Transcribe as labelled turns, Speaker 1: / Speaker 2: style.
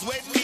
Speaker 1: boss